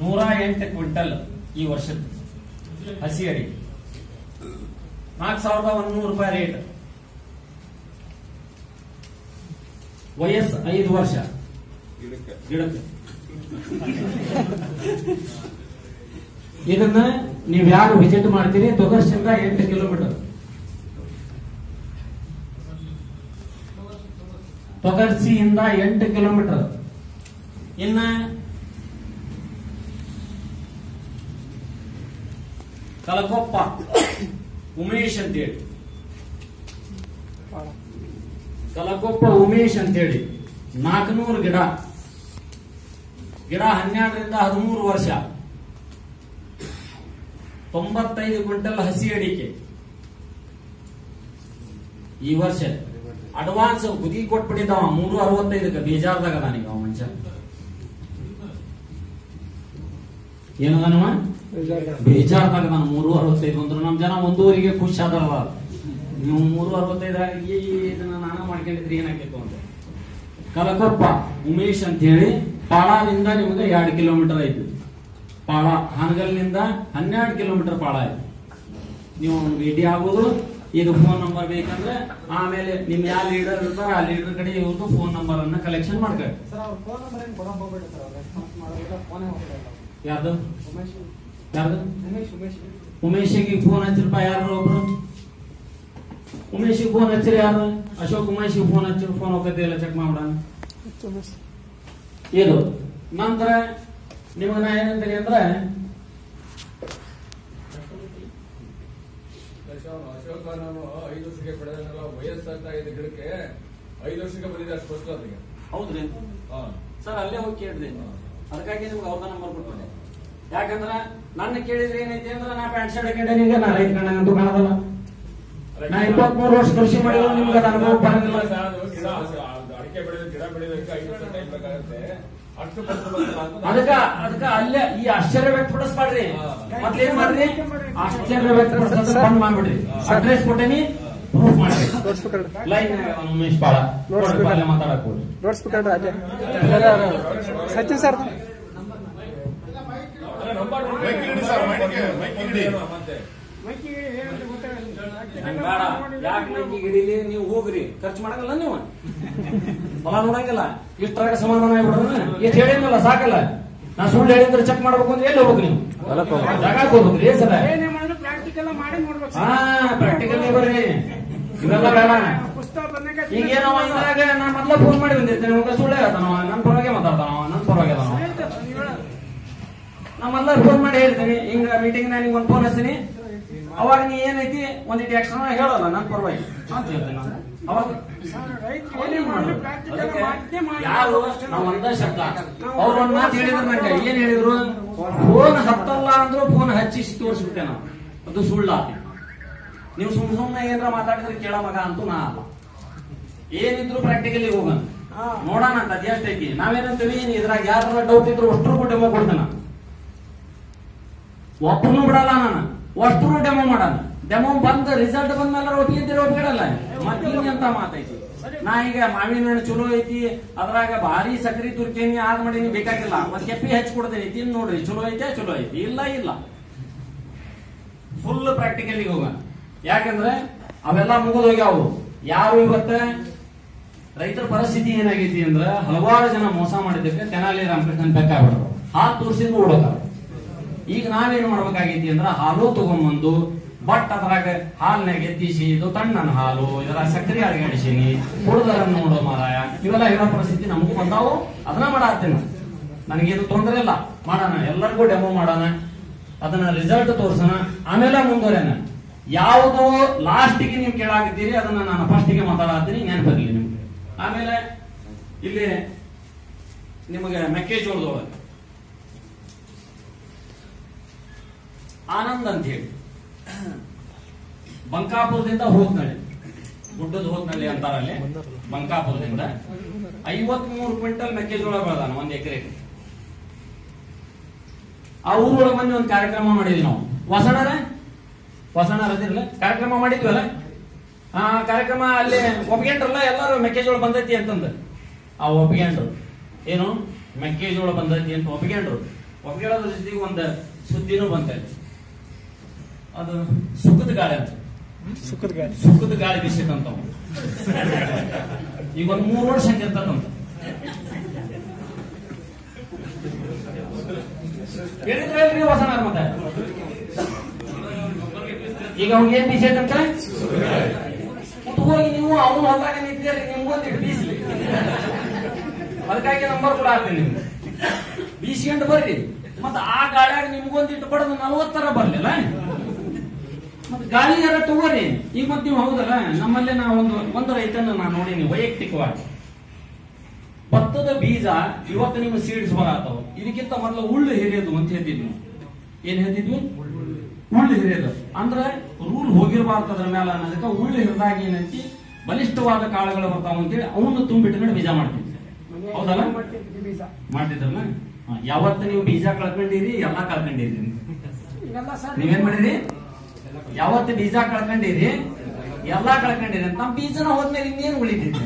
ನೂರ ಎಂಟು ಕ್ವಿಂಟಲ್ ಈ ವರ್ಷದ ಹಸಿ ಅಡಿ ನಾಲ್ಕು ಸಾವಿರದ ಒಂದೂರು ರೂಪಾಯಿ ರೇಟ್. ವಯಸ್ ಐದು ವರ್ಷ. ಇದನ್ನ ನೀವ್ ಯಾರು ವಿಸಿಟ್ ಮಾಡ್ತೀರಿ? ತೊಗರ್ಸಿಂದ ಎಂಟು ಕಿಲೋಮೀಟರ್ ತೊಗರ್ಸಿಯಿಂದ ಎಂಟು ಕಿಲೋಮೀಟರ್ ಇನ್ನ ಕಲಕೊಪ್ಪ ಉಮೇಶ್ ಅಂತೇಳಿ. ಕಲಕೊಪ್ಪ ಉಮೇಶ್ ಅಂತ ಹೇಳಿ ನಾಲ್ಕನೂರು ಗಿಡ. ಗಿಡ ಹನ್ನೆರಡರಿಂದ ಹದಿಮೂರು ವರ್ಷ. ತೊಂಬತ್ತೈದು ಕ್ವಿಂಟಲ್ ಹಸಿ ಅಡಿಕೆ. ಈ ವರ್ಷ. ಅಡ್ವಾನ್ಸ್ ಗುದಿ ಕೊಟ್ಬಿಟ್ಟಿದ್ದಾವ. ಮೂರು ಅರವತ್ತೈದಕ್ಕೆ ಬೇಜಾರ್ದಾಗ ನನಗೆ ಮನುಷ್ಯ. ಏನದನವ ಬೇಜಾರದಾಗ ನಾನು ಮೂರು ಅರವತ್ತೈದು ಅಂದ್ರು ನಮ್ ಜನ ಒಂದೂವರೆಗೆ ಖುಷಿ ಆದರಲ್ಲ. ನೀವು ಮೂರು ಅರವತ್ತೈದಾಗ ಈ ಇದನ್ನ ನಾನ ಮಾಡ್ಕೊಂಡಿದ್ರಿ ಏನಾಕಿತ್ತು ಅಂತ. ಕಲಕಪ್ಪ ಉಮೇಶ್ ಅಂತ ಹೇಳಿ ಪಾಳಾದಿಂದ ನಿಮ್ಗೆ ಎರಡು ಕಿಲೋಮೀಟರ್ ಐತಿ. ಪಾಳ ಹಾನಗಲ್ನಿಂದ ಹನ್ನೆರಡು ಕಿಲೋಮೀಟರ್ ಪಾಳ ಐತಿ. ನೀವು ಭೇಟಿ ಆಗೋದು ಇದು ಫೋನ್ ನಂಬರ್ ಬೇಕಂದ್ರೆ ಆಮೇಲೆ ನಿಮ್ ಯಾವ ಲೀಡರ್ ಇರ್ತಾರ ಆ ಲೀಡರ್ ಕಡೆ ಇವ್ರದ್ದು ಫೋನ್ ನಂಬರ್ ಅನ್ನ ಕಲೆಕ್ಷನ್ ಮಾಡ್ಕೊಳ್ಳಿ. ಏನು ಯಾರ್ದು? ಉಮೇಶ್ ಯಾರ್ದು? ಉಮೇಶ್ ಉಮೇಶ್ ಉಮೇಶಿಗೆ ಫೋನ್ ಹಚ್ಚಿರಪ್ಪ ಯಾರು ಒಬ್ರು? ಉಮೇಶಿಗೆ ಫೋನ್ ಹಚ್ಚಿರಿ ಯಾರು ಅಶೋಕ್ ಉಮೇಶಿಗೆ ಫೋನ್ ಹಚ್ಚಿರ ಫೋನ್ ಹೋಗತ್ತೆ ಇಲ್ಲ ಚೆಕ್ ಮಾಡೋಣ ಇದು ನಂತರ ನಿಮಗೆ ನಾ ಏನಂತೀನಿ ಅಂದ್ರೆ ಅಶೋಕ ನಾವು ಐದು ವರ್ಷಕ್ಕೆ ವಯಸ್ಸು ವಯಸ್ಸಾಗ್ತಾ ಇದೆ ಗಿಡಕ್ಕೆ ಐದು ವರ್ಷಕ್ಕೆ ಬಂದಿದೆ ಅಷ್ಟು ಫಸ್ಟ್ ಅದಕ್ಕೆ ಹೌದ್ರಿ. ಸರ್ ಅಲ್ಲೇ ಹೋಗಿ ಕೇಳಿದ್ರಿ ಅದಕ್ಕಾಗಿ ನಿಮ್ಗೆ ಅವ್ರದ ನಂಬರ್ ಕೊಟ್ಬಿಟ್ಟೆ ಯಾಕಂದ್ರ ನನ್ನ ಕೇಳಿದ್ರೆ ಏನೈತಿ ಅಂದ್ರೆ ನಾ ಪ್ಯಾಂಟ್ ಶರ್ಟ್ ಹಾಕೊಂಡೇನೀಗ ನಾ ರೈತ ಕಂಡಂಗಂತೂ ಕಾಣದಲ್ಲ. ನಾ ಇಪ್ಪತ್ಮೂರು ವರ್ಷ ಕೃಷಿ ಮಾಡಿದ್ರು ನಿಮ್ಗೆ ಅದು ಅನುಭವ ಗಿಡ ಅಡಿಕೆ ಬೆಳೆದ ಗಿಡ ಬೆಳೆಯೋದಕ್ಕೆ ಐದು ಬೇಕಾಗುತ್ತೆ. ಅಂತ ಅದಕ್ಕ ಅದಕ್ಕ ಅಲ್ಲೇ ಈ ಆಶ್ಚರ್ಯ ವ್ಯಕ್ತಪಡಿಸ್ಬಾಡ್ರಿ ಮತ್ತೇನ್ ಮಾಡ್ರಿ? ಆಶ್ಚರ್ಯ ವ್ಯಕ್ತಪಡಿಸ್ ಬಂದ್ ಮಾಡ್ಬಿಡ್ರಿ. ಅಡ್ರೆಸ್ ಕೊಟ್ಟೇನಿ ಪ್ರೂಫ್ ಮಾಡ್ರಿ. ಲೈನ್ ಉಮೇಶ್ ಬಾಳ. ಮಾತಾಡಕ್ ಸಚಿನ್ ಸರ್ ಮತ್ತೆ ನಂಗ್ ಬೇಡ ಯಾಕೆ ಮೈಕಿ ಹಿಡೀಲಿ ನೀವು ಹೋಗ್ರಿ. ಖರ್ಚು ಮಾಡಂಗಿಲ್ಲ ನೀವು. ಬಲ ನೋಡಂಗಿಲ್ಲ. ಇಷ್ಟರಾಗ ಸಮಾಧಾನ ಆಗ್ಬಿಡೋಣ ಎಷ್ಟು ಹೇಳಿದ್ನಲ್ಲ ಸಾಕಲ್ಲ. ನಾ ಸುಳ್ಳು ಹೇಳಿದ್ರೆ ಚೆಕ್ ಮಾಡ್ಬೇಕು ಅಂದ್ರೆ ಎಲ್ಲಿ ಹೋಗ್ಬೇಕು ನೀವು? ಜಾಗ ಹೋಗ್ಬೇಕ್ರಿ ಏ ಸಲ ಏನೇ ಪ್ರಾಕ್ಟಿಕಲ್ ಮಾಡಿ ನೋಡ್ಬೇಕು ಹಾ ಪ್ರಾಕ್ಟಿಕಲ್ ಬರ್ರಿ. ಇವೆಲ್ಲ ಬೇಡ. ಪುಸ್ತಕ ಬಂದಾಗ ಈಗ ಏನೋ ಇದ್ರಾಗ? ನಾ ಮೊದ್ಲ ಫೋನ್ ಮಾಡಿ ಬಂದಿರ್ತೇನೆ. ಸುಳ್ಳು ಹೇಳ್ತಾನವ ನನ್ನ ಪರವಾಗಿ ಮಾತಾಡ್ತಾನವ ನನ್ನ ಪರವಾಗಿ ಅದಾನವ ನೀವು ಹೇಳೋದು. ನಾ ಮೊದ್ಲ ಫೋನ್ ಮಾಡಿ ಹೇಳ್ತೀನಿ. ಹಿಂಗ ಮೀಟಿಂಗ್ ನಾನು ನಿಂಗೆ ಒಂದು ಫೋನ್ ಹಚ್ತೀನಿ. ಅವಾಗ ನೀ ಏನೈತಿ? ಒಂದಿಟ್ಟು ಎಕ್ಸ್ಟ್ರಾ ಹೇಳಲ್ಲ ನನ್ನ ಪರವಾಗಿ. ಅಂತ ಹೇಳ್ತೀನಿ ನಾನು. ಅವಾಗ ಯಾರು? ನಾವು ಒಂದ ಶಬ್ದ. ಅವ್ರು ಒಂದ್ ಮಾತು ಹೇಳಿದ್ರು ನಂಗೆ. ಏನ್ ಹೇಳಿದ್ರು? ಫೋನ್ ಹತ್ತಲ್ಲ ಅಂದ್ರು ಫೋನ್ ಹಚ್ಚಿಸಿ ತೋರಿಸ್ಬಿಟ್ಟೆ ನಾವು. ಅದು ಸುಳ್ಳ ನೀವು ಸುಮ್ ಸುಮ್ನೆ ಏನಾರ ಮಾತಾಡಿದ್ರೆ ಕೇಳ ಮಗ ಅಂತೂ ನಾ ಅಲ್ಲ. ಏನಿದ್ರು ಪ್ರಾಕ್ಟಿಕಲಿ ಹೋಗೋಣ. ನೋಡೋಣ ಅಂತ ಅದೆಷ್ಟೈತಿ ನಾವೇನಂತೀವಿ ಏನ್ ಇದ್ರಾಗ ಯಾರ ಡೌಟ್ ಇದ್ರು ಅಷ್ಟ್ರು ಡೆಮೋ ಕೊಡ್ತೇನೆ. ಒಬ್ಬನು ಬಿಡಲ್ಲ ನಾನು. ಒಟ್ಟು ಡೆಮೋ ಮಾಡಲ್ಲ. ಡೆಮೋ ಬಂದ ರಿಸಲ್ಟ್ ಬಂದ್ಮೇಲೆ ಒಪ್ಪಿದ್ರೆ ಒಪ್ಪಿಡಲ್ಲ ಮತ್ತೆ ಅಂತ ಮಾತೈತಿ. ನಾ ಈಗ ಮಾವಿನ ಹಣ್ಣು ಚಲೋ ಐತಿ, ಅದ್ರಾಗ ಭಾರಿ ಸಕ್ರಿ ತುರ್ಕೇನಿ ಆದ್ ಮಾಡೀನಿ ಬೇಕಾಗಿಲ್ಲ. ಮತ್ ಕೆಪ್ಪಿ ಹೆಚ್ಚ ಕೊಡ್ತೇನೆ, ತಿನ್ ನೋಡ್ರಿ, ಚಲೋ ಐತೆ, ಚಲೋ ಐತಿ. ಇಲ್ಲ ಇಲ್ಲ. ಫುಲ್ ಪ್ರಾಕ್ಟಿಕಲಿಗೆ ಹೋಗ ಯಾಕಂದ್ರೆ ಅವೆಲ್ಲ ಮುಗಿದೋಗ್ಯಾವು ಯಾರು ಇವತ್ತ ರೈತರ ಪರಿಸ್ಥಿತಿ ಏನಾಗೈತಿ ಅಂದ್ರ ಹಲವಾರು ಜನ ಮೋಸ ಮಾಡಿದ್ದಕ್ಕೆ ತೆನಾಲಿ ರಾಮಕೃಷ್ಣನ್ ಬೇಕಾಗ್ಬಿಟ್ರು ಹಾಲು ತೋರಿಸಿದ್ರು ಓಡೋತಾರ ಈಗ ನಾವೇನು ಮಾಡ್ಬೇಕಾಗೈತಿ ಅಂದ್ರ ಹಾಲು ತಗೊಂಬಂದು ಬಟ್ ಅದ್ರಾಗ ಹಾಲ್ನಾಗ ಎತ್ತಿಸಿ, ಇದು ತಣ್ಣನ ಹಾಲು ಇದರ ಸಕ್ಕರೆ ಅಳಗಡಿಸೀನಿ ಹುಡುಗರ ನೋಡೋ ಮಾರಾಯ, ಇವೆಲ್ಲ ಇರೋ ಪರಿಸ್ಥಿತಿ ನಮಗೂ ಬಂದಾವು, ಅದನ್ನ ಮಾಡಾತ್ತೇನೆ. ನನಗೇನು ತೊಂದರೆ ಇಲ್ಲ, ಮಾಡೋಣ, ಎಲ್ಲರಿಗೂ ಡೆಮೋ ಮಾಡೋಣ, ಅದನ್ನ ರಿಸಲ್ಟ್ ತೋರಿಸೋಣ, ಆಮೇಲೆ ಮುಂದುವರೆನ ಯಾವುದೋ ಲಾಸ್ಟಿಗೆ ನೀವು ಕೇಳಾಗಿದ್ದೀರಿ ಅದನ್ನ ನಾನು ಫಸ್ಟಿಗೆ ಮಾತಾಡತ್ತೀನಿ ನೆನಪಿರಲಿ ನಿಮ್ಗೆ. ಆಮೇಲೆ ಇಲ್ಲಿ ನಿಮಗೆ ಮೆಕ್ಕೆಜೋಳದೊಳಗೆ ಆನಂದ್ ಅಂತ ಹೇಳಿ. ಬಂಕಾಪುರದಿಂದ ಹೋದ್ನಳ್ಳಿ. ಗುಡ್ಡದ ಹೋದ್ನಳ್ಳಿ ಅಂತಾರಲ್ಲಿ ಬಂಕಾಪುರದಿಂದ. ಐವತ್ ಮೂರು ಕ್ವಿಂಟಲ್ ಮೆಕ್ಕೆಜೋಳ ಬೆಳೆದಾನ ಒಂದ್ ಎಕರೆ. ಆ ಊರೊಳಗೆ ಬಂದು ಒಂದು ಕಾರ್ಯಕ್ರಮ ಮಾಡಿದ್ವಿ ನಾವು. ವಸಣರ ವಸಣರ ಅದಿರಲ್ಲ? ಕಾರ್ಯಕ್ರಮ ಮಾಡಿದ್ವಲ್ಲ? ಆ ಕಾರ್ಯಕ್ರಮ ಅಲ್ಲಿ ಒಪ್ಕೊಂಡ್ರಲ್ಲ ಎಲ್ಲರೂ ಮೆಕ್ಕೆಜೋಳ ಬಂದೈತಿ ಅಂತಂದ. ಆ ಒಪ್ಕೊಂಡ್ರು ಏನು? ಮೆಕ್ಕೆಜೋಳ ಬಂದೈತಿ ಅಂತ ಒಪ್ಕೊಂಡ್ರು ಒಪ್ಕೊಳ್ಳೋದ್ರ ಜೊತೆಗೆ ಒಂದು ಸುದ್ದಿನೂ ಬಂತಲ್ಲಿ. ಅದು ಸುಖದ ಗಾಳಿ ಅಂತ. ಸುಖದ ಗಾಳಿ. ಸುಖದ ಗಾಳಿ ಬೀಸಿದಂತ ಈಗ ಒಂದು ಮೂರು ವರ್ಷ ಹಂಗಿರ್ತದಂತ ಹೇಳಿದ್ರಿ ಹೊಸ ಮತ್ತೆ. ಈಗ ಅವ್ನಿಗೆ ಏನ್ ಬೀಸೈತಂತ ಅಂತ ಹೋಗಿ ನೀವು ಅವನು ಹೊಲ್ದಾಗ ನಿಂತಿದ್ದೀರಿ ನಿಮ್ಗೊಂದು ಇಟ್ಟು ಬೀಸ್ಲಿ ಅದಕ್ಕಾಗಿ ನಂಬರ್ ಕೂಡ ಹಾಕ್ತೀನಿ ನಿಮ್ಗೆ. ಬೀಸ್ಕೊಂಡು ಬರ್ರಿ. ಮತ್ತೆ ಆ ಗಾಳಿಯಾಗ ನಿಮ್ಗೊಂದು ಇಟ್ಟು ಬಡದು ನಲ್ವತ್ತರ ಬರ್ಲಿಲ್ಲ ಮತ್ತೆ ಗಾಳಿ ಯಾರ ತಗೋರಿ? ಈಗ ಮತ್ತೆ ನೀವು ಹೌದಲ್ಲ? ನಮ್ಮಲ್ಲೇ ನಾವು ಒಂದು ಒಂದು ರೈತನ ನಾನು ನೋಡೀನಿ ವೈಯಕ್ತಿಕವಾಗಿ. ಭತ್ತದ ಬೀಜ ಇವತ್ತು ನಿಮ್ಮ ಸೀಡ್ಸ್ ಬರತ್ತವ ಇದಕ್ಕಿಂತ ಮೊದಲು ಉಳ್ಳು ಹಿರಿಯೋದು ಅಂತ ಹೇಳ್ತಿದ್ವಿ. ಏನ್ ಹೇಳ್ತಿದ್ವಿ? ಉಳ್ಳು ಹಿರಿಯದು. ಅಂದ್ರೆ ರೂಲ್ ಹೋಗಿರ್ಬಾರ್ದು ಅದ್ರ ಮೇಲೆ ಅನ್ನೋದಕ್ಕೆ ಉಳ್ಳು ಹಿರಿದಾಗ ಏನಂತಿ? ಬಲಿಷ್ಠವಾದ ಕಾಳುಗಳು ಬರ್ತಾವ ಅಂತೇಳಿ ಅವನ್ನ ತುಂಬಿಟ್ಕೊಂಡು ಬೀಜ ಮಾಡ್ತಿದ್ವಿ. ಹೌದಲ್ಲ? ಮಾಡ್ತಿದ್ರಲ್ಲ? ಯಾವತ್ತ ನೀವು ಬೀಜ ಕಳ್ಕೊಂಡಿರಿ ಎಲ್ಲಾ ಕಳ್ಕೊಂಡಿರಿ. ನೀವೇನ್ ಮಾಡಿರಿ? ಯಾವತ್ತು ಬೀಜ ಕಳ್ಕೊಂಡಿರಿ? ಎಲ್ಲಾ ಕಳ್ಕೊಂಡಿರಿ ನಮ್ಮ ನಮ್ ಬೀಜನ ಹೋದ್ಮೇಲೆ ಇನ್ನೇನು ಉಳಿತೈತಿ